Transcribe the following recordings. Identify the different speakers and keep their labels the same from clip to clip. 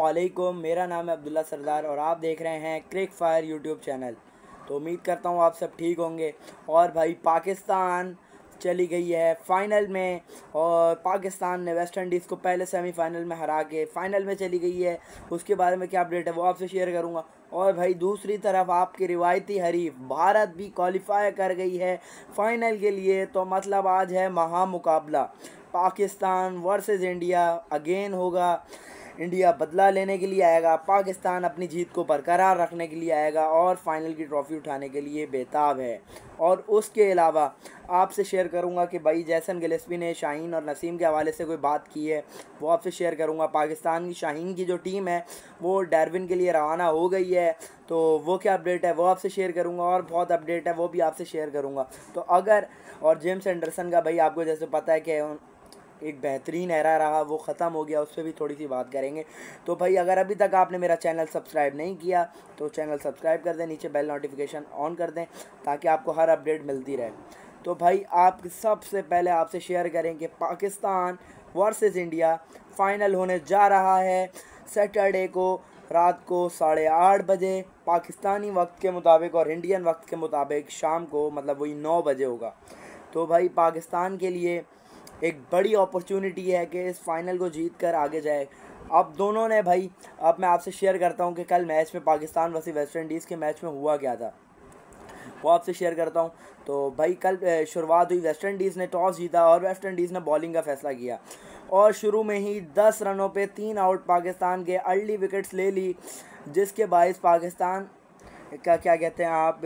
Speaker 1: असलकुम मेरा नाम है अब्दुल्ला सरदार और आप देख रहे हैं क्रिक फायर यूट्यूब चैनल तो उम्मीद करता हूँ आप सब ठीक होंगे। और भाई, पाकिस्तान चली गई है फाइनल में और पाकिस्तान ने वेस्ट इंडीज़ को पहले सेमीफाइनल में हरा के फाइनल में चली गई है। उसके बारे में क्या अपडेट है वो आपसे शेयर करूँगा। और भाई, दूसरी तरफ़ आपकी रिवायती हरीफ भारत भी क्वालिफाई कर गई है फाइनल के लिए। तो मतलब आज है महा मुकाबला पाकिस्तान वर्सेस इंडिया अगेन होगा। इंडिया बदला लेने के लिए आएगा, पाकिस्तान अपनी जीत को बरकरार रखने के लिए आएगा और फाइनल की ट्रॉफ़ी उठाने के लिए बेताब है। और उसके अलावा आपसे शेयर करूँगा कि भाई जैसन गिलस्पी ने शाहीन और नसीम के हवाले से कोई बात की है, वो आपसे शेयर करूँगा। पाकिस्तान की शाहीन की जो टीम है, वो डारविन के लिए रवाना हो गई है तो वो क्या अपडेट है वो आपसे शेयर करूँगा और बहुत अपडेट है वो भी आपसे शेयर करूँगा। तो अगर, और जेम्स एंडरसन का भाई, आपको जैसे पता है कि एक बेहतरीन एरा रहा, वो ख़त्म हो गया, उस पर भी थोड़ी सी बात करेंगे। तो भाई, अगर अभी तक आपने मेरा चैनल सब्सक्राइब नहीं किया तो चैनल सब्सक्राइब कर दें, नीचे बेल नोटिफिकेशन ऑन कर दें, ताकि आपको हर अपडेट मिलती रहे। तो भाई, आप सबसे पहले आपसे शेयर करें कि पाकिस्तान वर्सेस इंडिया फाइनल होने जा रहा है। सैटरडे को रात को साढ़े आठ बजे पाकिस्तानी वक्त के मुताबिक और इंडियन वक्त के मुताबिक शाम को मतलब वही नौ बजे होगा। तो भाई, पाकिस्तान के लिए एक बड़ी अपॉर्चुनिटी है कि इस फाइनल को जीत कर आगे जाए। अब दोनों ने भाई, अब मैं आपसे शेयर करता हूँ कि कल मैच में पाकिस्तान वसी वेस्ट इंडीज़ के मैच में हुआ क्या था। वो आपसे शेयर करता हूँ। तो भाई, कल शुरुआत हुई। वेस्ट इंडीज़ ने टॉस जीता और वेस्ट इंडीज़ ने बॉलिंग का फैसला किया। और शुरू में ही दस रनों पे तीन आउट पाकिस्तान के अर्ली विकेट्स ले ली, जिसके बायस पाकिस्तान का क्या कहते हैं आप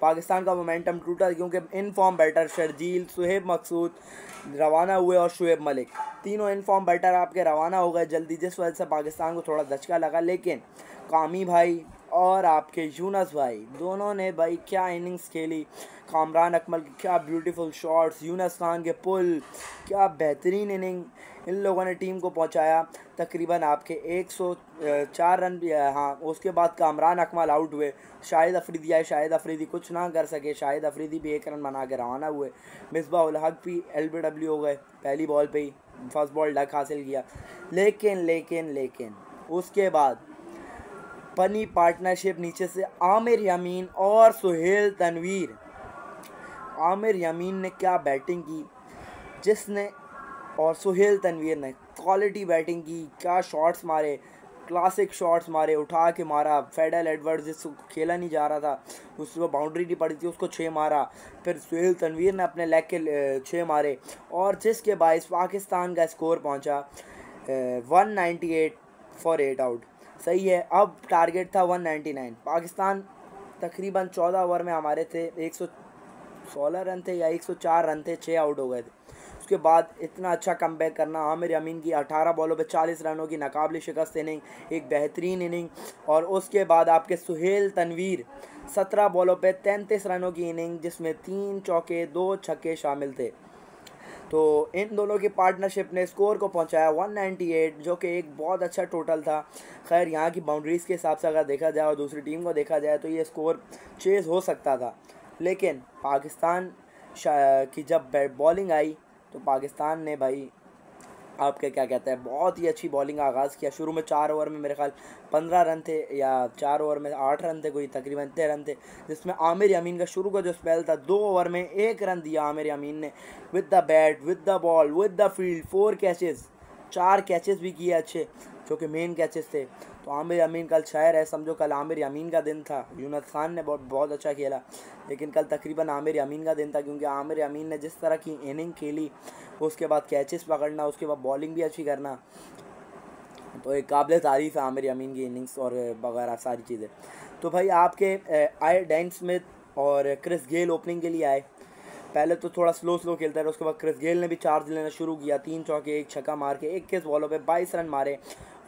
Speaker 1: पाकिस्तान का मोमेंटम टूटा क्योंकि in form batter Sharjeel, Sohaib Maqsood रवाना हुए और शुएब मलिक। तीनों इन फॉर्म बैटर आपके रवाना हो गए। जल्दी जिस वजह से पाकिस्तान को थोड़ा धचका लगा, लेकिन कामी भाई और आपके यूनस भाई दोनों ने भाई क्या इनिंग्स खेली। कामरान अकमल के क्या ब्यूटीफुल शॉट्स यूनस खान के पुल क्या बेहतरीन इनिंग इन लोगों ने टीम को पहुँचाया। तकरीबन आपके 104 रन भी हाँ उसके बाद कामरान अकमल आउट हुए। शाहिद अफरीदी आए। शाहिद अफरीदी कुछ ना कर सके। शाहिद अफरीदी भी एक रन बना के रवाना हुए। मिसबा उल हक भी एल बी डब्ल्यू हो गए, पहली बॉल पे ही फ़र्स्ट बॉल डक हासिल किया। लेकिन लेकिन लेकिन, उसके बाद बनी पार्टनरशिप नीचे से आमिर यमीन और सुहेल तनवीर। आमिर यमीन ने क्या बैटिंग की? जिसने और सुहेल तनवीर ने क्वालिटी बैटिंग की, क्या शॉट्स मारे? क्लासिक शॉट्स मारे, उठा के मारा। फेडल एडवर्ड जिसको खेला नहीं जा रहा था, उसको बाउंड्री नहीं पड़ी थी, उसको छः मारा। फिर सुहेल तनवीर ने अपने लेग के छः मारे। और जिसके बायस पाकिस्तान का स्कोर पहुँचा one ninety eight for eight out सही है, अब टारगेट था 199 पाकिस्तान तकरीबन 14 ओवर में हमारे थे 116 रन थे या 104 रन थे, छः आउट हो गए थे। उसके बाद इतना अच्छा कम करना। आमिर अमीन की 18 बॉलों पे 40 रनों की नाकबली शिकस्त इनिंग एक बेहतरीन इनिंग और उसके बाद आपके सुहेल तनवीर 17 बॉलों पे 33 रनों की इनिंग जिसमें तीन चौके, दो छक्के शामिल थे। तो इन दोनों की पार्टनरशिप ने स्कोर को पहुँचाया 198 जो कि एक बहुत अच्छा टोटल था। खैर, यहाँ की बाउंड्रीज़ के हिसाब से अगर देखा जाए और दूसरी टीम को देखा जाए तो ये स्कोर चेज़ हो सकता था। लेकिन पाकिस्तान की जब बॉलिंग आई तो पाकिस्तान ने भाई, आपके क्या कहते हैं, बहुत ही अच्छी बॉलिंग का आगाज़ किया। शुरू में चार ओवर में मेरे ख्याल पंद्रह रन थे या चार ओवर में आठ रन थे, कोई तकरीबन तेरह रन थे, जिसमें आमिर यमीन का शुरू का जो स्पेल था, दो ओवर में एक रन दिया आमिर यमीन ने। With the bat with the ball with the field four catches चार कैचेस भी किए अच्छे, जो कि मेन कैचेस थे। तो आमिर अमीन कल शायर है, समझो कल आमिर अमीन का दिन था। यूनस खान ने बहुत बहुत अच्छा खेला। लेकिन कल तकरीबन आमिर अमीन का दिन था, क्योंकि आमिर अमीन ने जिस तरह की इनिंग खेली, उसके बाद कैचेस पकड़ना, उसके बाद बॉलिंग भी अच्छी करना तो एक काबिल तारीफ़ है आमिर अमीन की इनिंग्स और वगैरह सारी चीज़ें। तो भाई आपके आए डैन स्मिथ और क्रिस गेल ओपनिंग के लिए आए। पहले तो थोड़ा स्लो स्लो खेलता है उसके बाद क्रिस गेल ने भी चार्ज लेना शुरू किया, तीन चौके, एक छक्का मार के इक्कीस बॉलों पे बाईस रन मारे।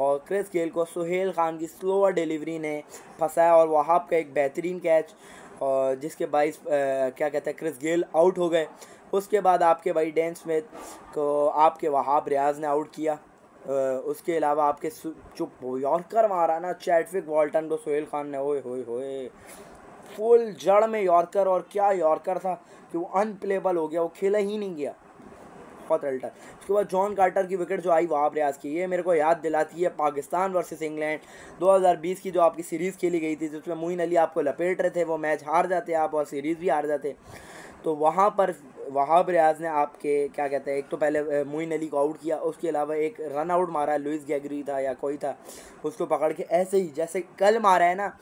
Speaker 1: और क्रिस गेल को सुहेल खान की स्लोअर डिलीवरी ने फंसाया और वहाब का एक बेहतरीन कैच और जिसके बाईस क्या कहते हैं क्रिस गेल आउट हो गए। उसके बाद आपके भाई डैन स्मिथ को आपके वहाब रियाज ने आउट किया। उसके अलावा आपके चुप यॉर्कर मारा ना चैटविक वॉल्टन को सोहेल खान ने, ओए, होए होए। फुल जड़ में यॉर्कर, और क्या यॉर्कर था कि वो अनप्लेबल हो गया, वो खेला ही नहीं गया। बहुत अल्टर उसके बाद जॉन कार्टर की विकेट जो आई वहाँ रियाज की ये मेरे को याद दिलाती है पाकिस्तान वर्सेस इंग्लैंड 2020 की जो आपकी सीरीज़ खेली गई थी, जिसमें मोइन अली आपको लपेट रहे थे, वो मैच हार जाते आप और सीरीज़ भी हार जाते। तो वहाँ पर वहाब रियाज ने आपके, क्या कहते हैं, एक तो पहले मोइन अली को आउट किया, उसके अलावा एक रन आउट मारा लुइस गैगरी था या कोई था, उसको पकड़ के ऐसे ही, जैसे कल मारा है ना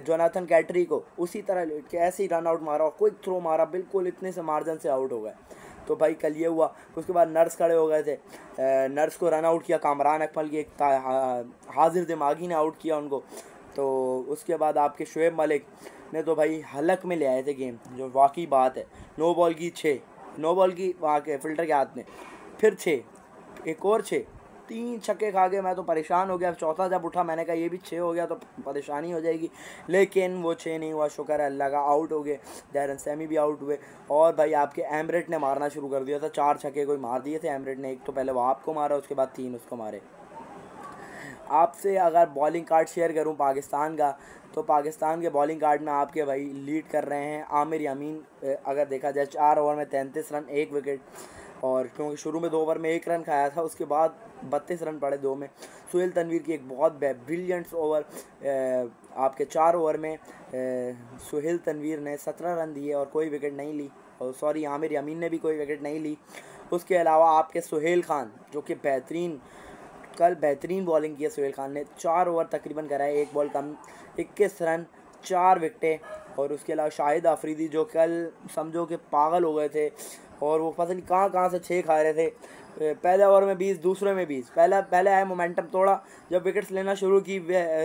Speaker 1: जोनाथन कैटरी को, उसी तरह ऐसे ही रन आउट मारा और क्विक थ्रो मारा, बिल्कुल इतने से मार्जन से आउट हो गए। तो भाई कल ये हुआ, उसके बाद नर्स खड़े हो गए थे नर्स को रन आउट किया, कामरान अकमल की एक हाजिर दिमागी ने आउट किया उनको तो उसके बाद आपके शुएब मलिक ने तो भाई हलक में ले आए थे गेम, जो वाकई बात है। नो बॉल की छः, नो बॉल की वहाँ के फ़िल्टर के हाथ में। फिर छः, एक और छः, तीन छक्के खा गए मैं तो परेशान हो गया। चौथा जब उठा, मैंने कहा, ये भी छः हो गया तो परेशानी हो जाएगी। लेकिन वो छः नहीं हुआ, शुक्र है, अल्लाह का आउट हो गए। दैरन सैमी भी आउट हुए। और भाई आपके एमरेट ने मारना शुरू कर दिया था। चार छक्के कोई मार दिए थे एमरेट ने। एक तो पहले वो आपको मारा, उसके बाद तीन उसको मारे। आपसे अगर बॉलिंग कार्ड शेयर करूँ पाकिस्तान का तो पाकिस्तान के बॉलिंग कार्ड में आपके भाई लीड कर रहे हैं आमिर यामीन अगर देखा जाए चार ओवर में तैंतीस रन, एक विकेट और क्योंकि शुरू में दो ओवर में एक रन खाया था, उसके बाद बत्तीस रन पड़े दो में। सुहेल तनवीर की एक बहुत ब्रिलियंट ओवर आपके चार ओवर में सुहेल तनवीर ने सत्रह रन दिए और कोई विकेट नहीं ली। और सॉरी आमिर यामीन ने भी कोई विकेट नहीं ली। उसके अलावा आपके सुहेल खान, जो कि बेहतरीन कल बेहतरीन बॉलिंग की है सुहेल खान ने। चार ओवर तकरीबन कराए, एक बॉल कम, इक्कीस रन, चार विकटें, और उसके अलावा शाहिद अफरीदी जो कल समझो कि पागल हो गए थे, और वो पता नहीं कहाँ कहाँ से छः खा रहे थे। पहले ओवर में बीस, दूसरे में बीस। पहला पहले आया मोमेंटम तोड़ा जब विकेट्स लेना शुरू की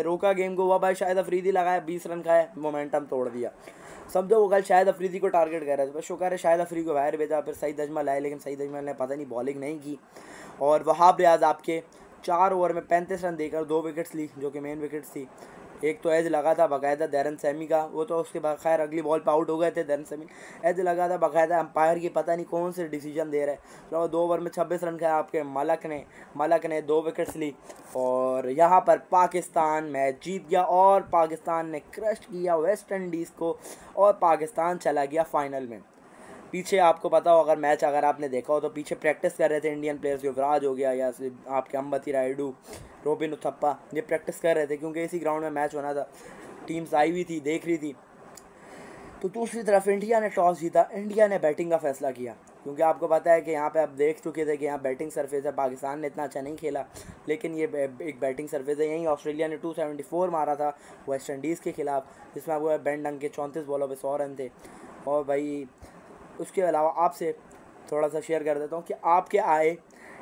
Speaker 1: रोका गेम को हुआ भाई शायद अफरीदी लगाया, बीस रन खाए मोमेंटम तोड़ दिया। समझो वो कल शायद अफरीदी को टारगेट कर रहे थे। बस शुक्र है शायद अफरीदी को बाहर भेजा, फिर सईद अजमल आए, लेकिन सईद अजमल ने पता नहीं बॉलिंग नहीं की। और वहाब रियाज आपके चार ओवर में पैंतीस रन देकर दो विकेट्स ली, जो कि मेन विकेट्स थी। एक तो एज लगा था बाकायदा दैरन सैमी का, वो तो उसके बाद खैर अगली बॉल पर आउट हो गए थे दैरन सैमी एज लगा था बाकायदा अंपायर की पता नहीं कौन से डिसीज़न दे रहे तो दो ओवर में छब्बीस रन खाया आपके मलक ने मलक ने दो विकेट्स ली। और यहाँ पर पाकिस्तान मैच जीत गया और पाकिस्तान ने क्रश किया वेस्ट इंडीज़ को और पाकिस्तान चला गया फाइनल में। पीछे आपको पता हो, अगर मैच अगर आपने देखा हो तो पीछे प्रैक्टिस कर रहे थे इंडियन प्लेयर्स, युवराज हो गया या आपके अम्बती रायडू, रोबिन उथप्पा ये प्रैक्टिस कर रहे थे क्योंकि इसी ग्राउंड में मैच होना था। टीम्स आई हुई थी, देख रही थी। तो दूसरी तरफ़ इंडिया ने टॉस जीता, इंडिया ने बैटिंग का फैसला किया। क्योंकि आपको पता है कि यहाँ पे आप देख चुके थे कि यहाँ बैटिंग सरफेस है, पाकिस्तान ने इतना अच्छा नहीं खेला, लेकिन ये एक बैटिंग सरफेस है। यहीं ऑस्ट्रेलिया ने 274 मारा था वेस्ट इंडीज़ के खिलाफ, जिसमें आपको बैंड डंग के चौंतीस बॉलों पर सौ रन थे। और भाई उसके अलावा आपसे थोड़ा सा शेयर कर देता हूँ कि आपके आए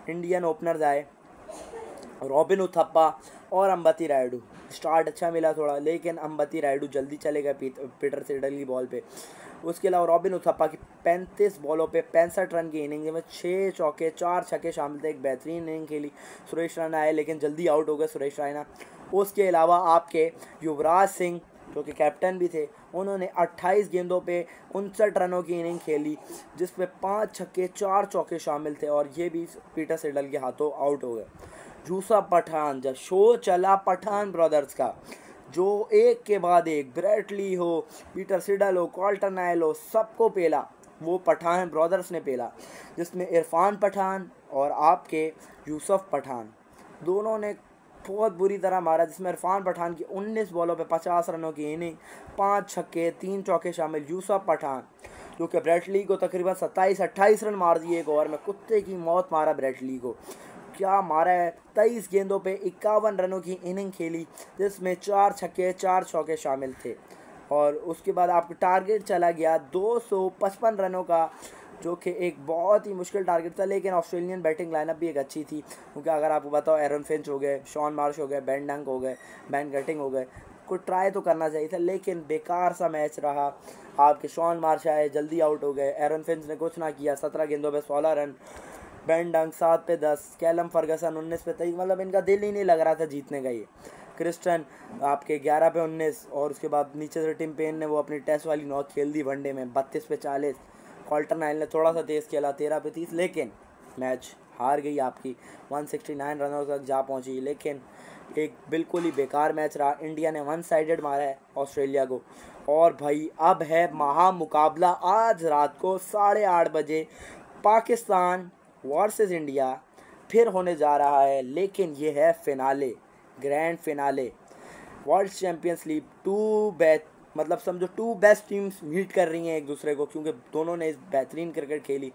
Speaker 1: इंडियन ओपनर्स आए रॉबिन उथप्पा और अम्बती रायडू स्टार्ट अच्छा मिला थोड़ा, लेकिन अम्बती रायडू जल्दी चले गए पीटर सिडल की बॉल पे। उसके अलावा रॉबिन उथप्पा की पैंतीस बॉलों पे पैंसठ रन की इनिंग में छः चौके, चार छक्के शामिल थे, एक बेहतरीन इनिंग खेली। सुरेश रैना आए, लेकिन जल्दी आउट हो गए सुरेश रैना उसके अलावा आपके युवराज सिंह जो कि कैप्टन भी थे, उन्होंने 28 गेंदों पे उनसठ रनों की इनिंग खेली, जिसमें पाँच छक्के, चार चौके शामिल थे और ये भी पीटर सेडल के हाथों आउट हो गए। जूसा पठान, जब शो चला पठान ब्रदर्स का, जो एक के बाद एक ब्रेटली हो, पीटर सिडल हो कॉल्टन आयल हो, सबको पेला, वो पठान ब्रदर्स ने पेला, जिसमें इरफान पठान और आपके यूसुफ पठान, दोनों ने बहुत बुरी तरह मारा, जिसमें इरफान पठान की 19 बॉलों पे 50 रनों की इनिंग, पाँच छक्के, तीन चौके शामिल यूसुफ पठान, जो कि ब्रेटली को तकरीबन सत्ताईस, अट्ठाईस रन मार दिए, एक ओवर में कुत्ते की मौत मारा ब्रेटली को। क्या मारा है? तेईस गेंदों पे इक्यावन रनों की इनिंग खेली, जिसमें चार छक्के, चार चौके शामिल थे। और उसके बाद आपका टारगेट चला गया दो सौ पचपन रनों का जो कि एक बहुत ही मुश्किल टारगेट था, लेकिन ऑस्ट्रेलियन बैटिंग लाइनअप भी एक अच्छी थी। क्योंकि अगर आपको बताओ एरन फिंच हो गए शॉन मार्श हो गए बैन डंक हो गए बैन गटिंग हो गए कोई ट्राई तो करना चाहिए था, लेकिन बेकार सा मैच रहा। आपके शॉन मार्श आए, जल्दी आउट हो गए। एरन फिंच ने कुछ ना किया, सत्रह गेंदों पे सोलह रन। बैन डंक सात पे दस कैलम फर्गसन उन्नीस पे तेईस मतलब इनका दिल ही नहीं लग रहा था जीतने का ये। क्रिस्टन आपके ग्यारह पे उन्नीस, और उसके बाद नीचे से टिम पेन ने वो अपनी टेस्ट वाली नॉक खेल दी वनडे में, बत्तीस पे चालीस। कॉल्टन आयल ने थोड़ा सा तेज़ खेला, तेरह पे तीस, लेकिन मैच हार गई आपकी। 169 रनों तक जा पहुँची, लेकिन एक बिल्कुल ही बेकार मैच रहा। इंडिया ने वन साइडेड मारा है ऑस्ट्रेलिया को। और भाई, अब है महा मुकाबला आज रात को साढ़े आठ बजे पाकिस्तान वर्सेस इंडिया फिर होने जा रहा है, लेकिन ये है finale grand finale world champions league two best मतलब समझो टू बेस्ट टीम्स मीट कर रही हैं एक दूसरे को, क्योंकि दोनों ने इस बेहतरीन क्रिकेट खेली।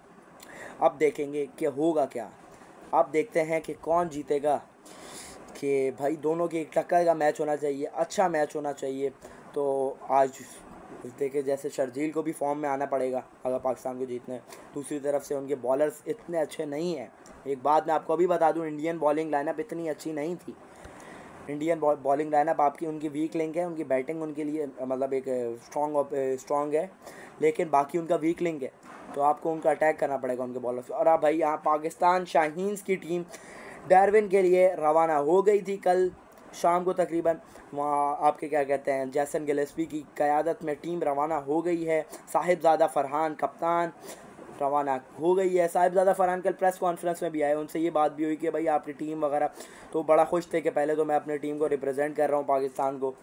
Speaker 1: अब देखेंगे कि होगा क्या। अब देखते हैं कि कौन जीतेगा, कि भाई दोनों की एक टक्कर का मैच होना चाहिए अच्छा मैच होना चाहिए। तो आज देखे, जैसे शर्जील को भी फॉर्म में आना पड़ेगा, अगर पाकिस्तान को जीतना। है दूसरी तरफ़ से उनके बॉलर्स इतने अच्छे नहीं हैं। एक बात मैं आपको अभी बता दूँ इंडियन बॉलिंग लाइनअप इतनी अच्छी नहीं थी। इंडियन बॉलिंग लाइनअप आपकी उनकी वीक लिंक है, उनकी बैटिंग उनके लिए मतलब एक स्ट्रॉन्ग स्ट्रॉन्ग है, लेकिन बाकी उनका वीक लिंक है तो आपको उनका अटैक करना पड़ेगा उनके बॉलर से। और आप भाई यहाँ पाकिस्तान शाहीन्स की टीम डारविन के लिए रवाना हो गई थी कल शाम को तकरीबन। वहाँ आपके क्या कहते हैं, जैसन गिलेस्पी की क़्यादत में टीम रवाना हो गई है। साहिबजादा फरहान कप्तान रवाना हो गई है। साहिबजादा फरहान कल प्रेस कॉन्फ्रेंस में भी आए। उनसे ये बात भी हुई कि भाई, आपकी टीम वगैरह। तो बड़ा खुश थे कि पहले तो मैं अपनी टीम को रिप्रेजेंट कर रहा हूँ पाकिस्तान को।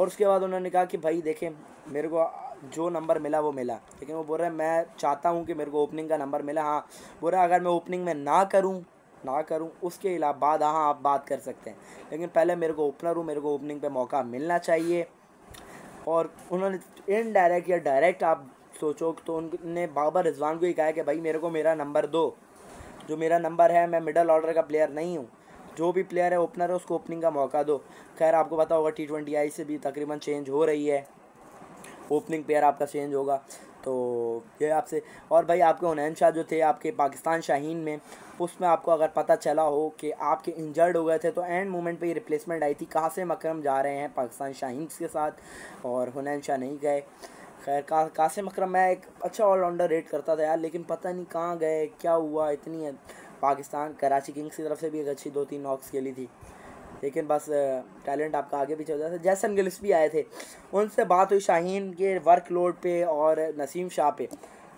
Speaker 1: और उसके बाद उन्होंने कहा कि भाई, देखें, मेरे को जो नंबर मिला, वो मिला। लेकिन वो बोल रहे हैं, मैं चाहता हूँ कि मेरे को ओपनिंग का नंबर मिला। हाँ बोल रहा अगर मैं ओपनिंग में ना करूँ ना करूँ, उसके अलावा बाद हाँ आप बात कर सकते हैं। लेकिन पहले मेरे को ओपनर हूँ, मेरे को ओपनिंग पे मौका मिलना चाहिए। और उन्होंने इनडायरेक्ट या डायरेक्ट आप सोचो तो उनने बाबर रिजवान को ही कहा कि भाई मेरे को मेरा नंबर दो। जो मेरा नंबर है, मैं मिडल ऑर्डर का प्लेयर नहीं हूँ। जो भी प्लेयर है ओपनर है, उसको ओपनिंग का मौका दो। खैर, आपको पता होगा टी ट्वेंटी आई से भी तकरीबन चेंज हो रही है। ओपनिंग प्लेयर आपका चेंज होगा। तो ये आपसे, और भाई आपके हुनैन शाह जो थे, आपके पाकिस्तान शाहीन में, उसमें आपको अगर पता चला हो कि आपके इंजर्ड हो गए थे तो एंड मोमेंट पे ये रिप्लेसमेंट आई थी। कहाँ से मकरम जा रहे हैं पाकिस्तान शाहीन के साथ? और हुनैन शाह नहीं गए। खैर, का, कासिम अकरम, मैं एक अच्छा ऑलराउंडर रेट करता था यार, लेकिन पता नहीं कहाँ गए, क्या हुआ, इतनी है। पाकिस्तान, कराची किंग्स की तरफ़ से भी एक अच्छी दो तीन नॉक्स खेली थी। लेकिन बस टैलेंट आपका आगे पीछे हो जाता जैसन गिल्स भी आए थे। उनसे बात हुई शाहीन के वर्कलोड पे और नसीम शाह पे।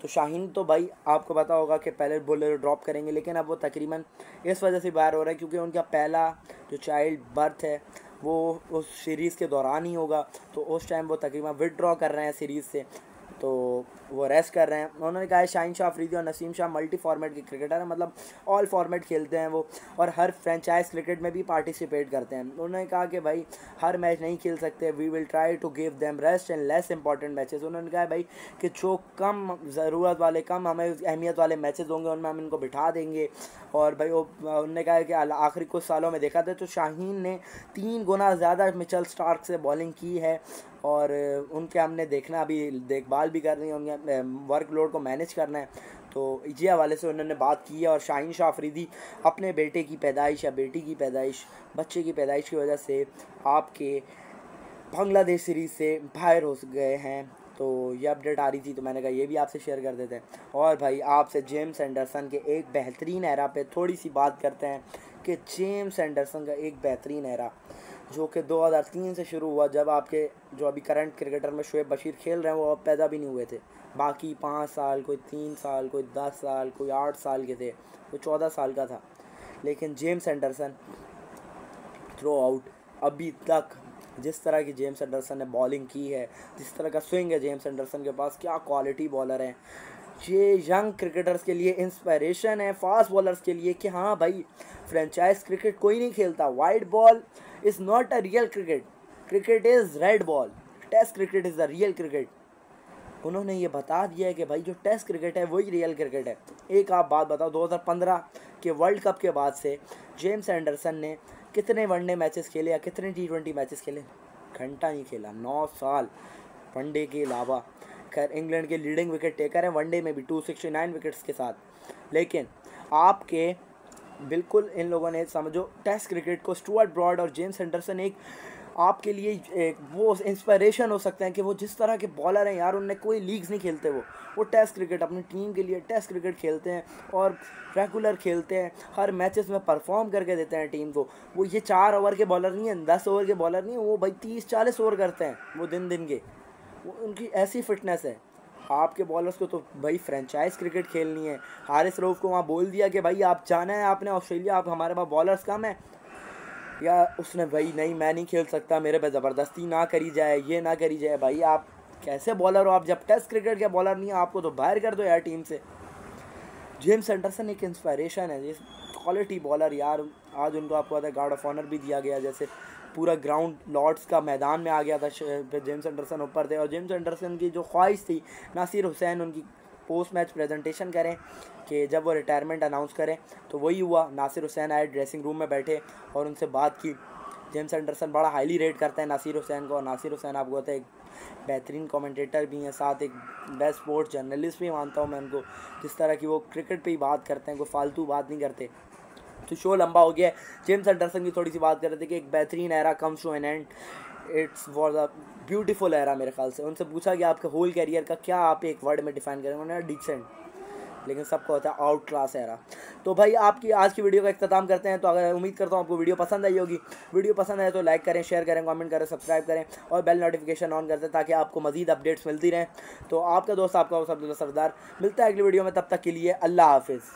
Speaker 1: तो शाहीन तो भाई, आपको पता होगा कि पहले बोलर ड्रॉप करेंगे, लेकिन अब वो तकरीबन इस वजह से बाहर हो रहा है, क्योंकि उनका पहला जो चाइल्ड बर्थ है वो उस सीरीज़ के दौरान ही होगा। तो उस टाइम वो तकरीबन विदड्रॉ कर रहे हैं सीरीज़ से। तो वो रेस्ट कर रहे हैं। उन्होंने कहा है शाहिन शाह अफरीदी और नसीम शाह मल्टी फॉर्मेट के क्रिकेटर हैं मतलब ऑल फॉर्मेट खेलते हैं वो और हर फ्रेंचाइज क्रिकेट में भी पार्टिसिपेट करते हैं। उन्होंने कहा कि, भाई, हर मैच नहीं खेल सकते we will try to give them rest and less important matches उन्होंने कहा, भाई, कि जो कम ज़रूरत वाले, कम हमें अहमियत वाले मैचेस होंगे, उनमें हम इनको बिठा देंगे। और भाई, वो, उन्होंने कहा कि आखिरी कुछ सालों में देखा था तो शाहीन ने तीन गुना ज़्यादा मिचल स्टार्क से बॉलिंग की है और उनके हमने देखना अभी, देखभाल भी करनी है, उनके वर्कलोड को मैनेज करना है। तो इसी हवाले से उन्होंने बात की है और शाहीन शाह अफरीदी अपने बेटे की पैदाइश या बेटी की पैदाइश, बच्चे की पैदाइश की वजह से आपके बांग्लादेश सीरीज़ से बाहर हो गए हैं। तो ये अपडेट आ रही थी तो मैंने कहा ये भी आपसे शेयर कर देते हैं। और भाई, आपसे जेम्स एंडरसन के एक बेहतरीन एरा पे थोड़ी सी बात करते हैं कि जेम्स एंडरसन का एक बेहतरीन एरा जो कि 2003 से शुरू हुआ, जब आपके जो अभी करंट क्रिकेटर में शुएब बशीर खेल रहे हैं, वो अब पैदा भी नहीं हुए थे। बाकी पाँच साल, कोई तीन साल, कोई दस साल, कोई आठ साल के थे कोई चौदह साल का था। लेकिन जेम्स एंडरसन थ्रो आउट अभी तक जिस तरह की जेम्स एंडरसन ने बॉलिंग की है, जिस तरह का स्विंग है जेम्स एंडरसन के पास, क्या क्वालिटी बॉलर हैं। ये यंग क्रिकेटर्स के लिए इंस्पायरेशन है फास्ट बॉलर्स के लिए कि हाँ भाई फ्रेंचाइज क्रिकेट कोई नहीं खेलता white ball is not a real cricket cricket is red ball test cricket is the real cricket उन्होंने ये बता दिया है कि भाई जो टेस्ट क्रिकेट है, वही रियल क्रिकेट है। एक आप बात बताओ 2015 के वर्ल्ड कप के बाद से जेम्स एंडरसन ने कितने वनडे मैचेस खेले या कितने टी ट्वेंटी मैचेस खेले? घंटा नहीं खेला, नौ साल। वनडे के अलावा, खैर इंग्लैंड के लीडिंग विकेट टेकर हैं वनडे में भी टू सिक्सटी नाइन विकेट्स के साथ। लेकिन आपके बिल्कुल इन लोगों ने समझो, टेस्ट क्रिकेट को स्टुअर्ट ब्रॉड और जेम्स एंडरसन एक आपके लिए एक वो इंस्पायरेशन हो सकते हैं कि वो जिस तरह के बॉलर हैं यार, उनने कोई लीग्स नहीं खेलते वो। वो टेस्ट क्रिकेट अपनी टीम के लिए टेस्ट क्रिकेट खेलते हैं और रेगुलर खेलते हैं। हर मैचेस में परफॉर्म करके देते हैं टीम को। वो ये चार ओवर के बॉलर नहीं हैं, दस ओवर के बॉलर नहीं वो भाई तीस चालीस ओवर करते हैं वो दिन दिन के। वो उनकी ऐसी फिटनेस है। आपके बॉलर्स को तो भाई फ्रेंचाइज क्रिकेट खेलनी है। हारिस रऊफ को वहाँ बोल दिया कि भाई, आप जाना है आपने ऑस्ट्रेलिया, आप हमारे पास बॉलर्स कम है। या उसने भाई, नहीं, मैं नहीं खेल सकता, मेरे पे ज़बरदस्ती ना करी जाए, ये ना करी जाए। भाई, आप कैसे बॉलर हो? आप जब टेस्ट क्रिकेट के बॉलर नहीं हो, आपको तो बाहर कर दो यार टीम से। जेम्स एंडरसन एक इंस्पायरेशन है। जिस क्वालिटी बॉलर यार, आज उनको आपको पता है गार्ड ऑफ़ ऑनर भी दिया गया, जैसे पूरा ग्राउंड लॉर्ड्स का मैदान में आ गया था जेम्स एंडरसन ऊपर थे और जेम्स एंडरसन की जो ख्वाहिश थी, नासिर हुसैन उनकी पोस्ट मैच प्रेजेंटेशन करें कि जब वो रिटायरमेंट अनाउंस करें तो वही हुआ। नासिर हुसैन आए ड्रेसिंग रूम में बैठे और उनसे बात की। जेम्स एंडरसन बड़ा हाईली रेट करते हैं नासिर हुसैन को और नासिर हुसैन आपको होता एक बेहतरीन कमेंटेटर भी हैं, साथ एक बेस्ट स्पोर्ट्स जर्नलिस्ट भी मानता हूँ मैं उनको। जिस तरह की वो क्रिकेट पे ही बात करते हैं, कोई फालतू बात नहीं करते। तो शो लंबा हो गया जेम्स एंडरसन की थोड़ी सी बात कर रहे थे कि एक बेहतरीन era comes to an end it's was a beautiful era मेरे ख्याल से। उनसे पूछा कि आपके होल कैरियर का क्या आप एक वर्ड में डिफाइन करेंगे उन्होंने डिसेंट लेकिन सबको होता है आउट क्लास एरा तो भाई, आपकी आज की वीडियो का अख्ताम करते हैं। तो अगर उम्मीद करता हूँ आपको वीडियो पसंद आई होगी। वीडियो पसंद आए तो लाइक करें शेयर करें कमेंट करें सब्सक्राइब करें और बेल नोटिफिकेशन ऑन कर दें ताकि आपको मजीद अपडेट्स मिलती रहें। तो आपका दोस्त, आपका सरदार। मिलता है अगली वीडियो में। तब तक के लिए अल्लाह हाफिज़।